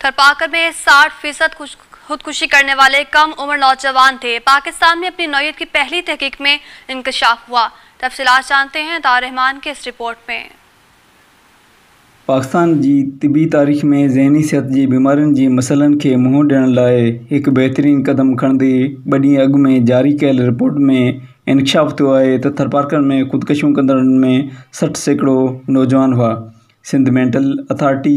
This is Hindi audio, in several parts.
थरपाकर में 60 फ़ीसद खुदकुशी करने वाले कम उम्र नौजवान थे। पाकिस्तान में अपनी नौयत की पहली तहकीक में इंकशाफ हुआ। तफसीलात जानते हैं तारहमान के इस रिपोर्ट में। पाकिस्तान जी तिबी तारीख़ में ज़हनी सिहत जी बीमारियुनि जी मसइलनि खे मुंहुं ॾियण लाइ हिकु बहितरीनु क़दम ॿ ॾींहं अॻु में जारी कयल रिपोर्ट में इंकशाफ थियो आहे त थरपारकर में ख़ुदकुशियूं कंदड़नि में सठि सैकड़ो नौजवान हुआ। Sindh mental authority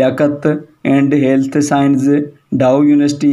Liaquat and health science Dow university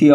C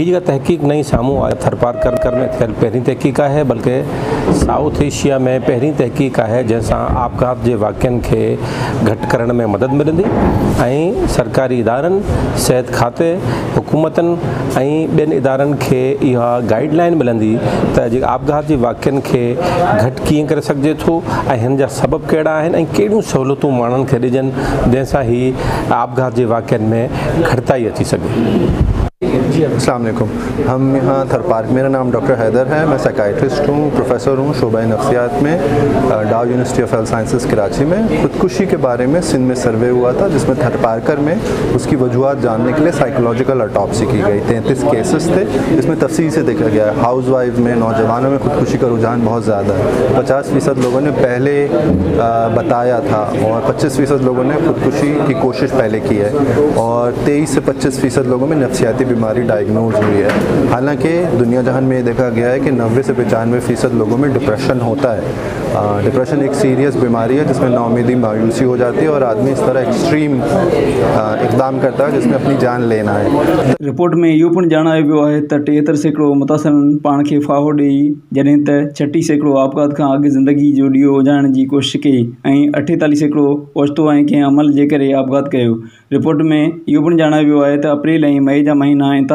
ही जगह तहकीक नहीं साम्हूं आहे थरपारकर कर में थियल पहिरीं तहक़ीक़ आहे बल्कि साउथ एशिया में पहिरीं तहक़ीक़ आहे जंहिंसां आपघात जे वाक़िअनि खे घटि करण में मदद मिलंदी। ऐं सरकारी इदारनि, सिहत खाते, हुकूमतनि, ऐं इहा गाइडलाइन मिलंदी त जेका आपघात जे वाक़िअनि खे घटि कीअं करे सघिजे थो, ऐं हिन जा सबब कहिड़ा आहिनि, ऐं कहिड़ियूं सहूलियतूं ही आपघात जे वाक़िअनि में घटिताई अची सघे। वालेकुम। हम यहाँ थर पार्क, मेरा नाम डॉक्टर हैदर है। मैं साइकाइट्रिस्ट हूँ प्रोफेसर हूँ शोबा नफ्सियात में Dow university of health sciences Karachi में। खुदकुशी के बारे में सिंध में सर्वे हुआ था, जिसमें थर पार्कर में उसकी वजूहत जानने के लिए साइकोलॉजिकल अटॉपसी की गई। तैंतीस केसेस थे, जिसमें तफसील से देखा गया हाउस वाइफ में, नौजवानों में खुदकुशी का रुझान बहुत ज़्यादा है। पचास फ़ीसद लोगों ने पहले बताया था और पच्चीस फ़ीसद लोगों ने खुदकुशी की कोशिश पहले की है और तेईस से पच्चीस फ़ीसद लोगों में नफसियाती बीमारी डायग्नोज हुई है। हालाँकि दुनिया जहान में देखा गया है कि नब्बे से पचानवे फ़ीसद लोगों में डिप्रेशन होता है। डिप्रेशन एक सीरियस बीमारी है जिसमें नाउमीदी मायूसी हो जाती है और आदमी इस तरह एक्सट्रीम इकदाम करता है जिसमें अपनी जान लेना है। रिपोर्ट में इहो पिणु ॼाणायो वियो आहे त टेहतरि सैकड़ो मुतासिरनि पाण खे फाहो ॾेई, जॾहिं त छटीह सैकड़ो आपघात खां अॻु ज़िंदगी जो ॾींहुं उजाइण जी कोशिशि कई ऐं अठेतालीह सैकड़ो ओचितो कंहिं अमल जे करे कयो। रिपोर्ट में इहो पिणु ॼाणायो वियो आहे त अप्रैल ऐं मई जा महीना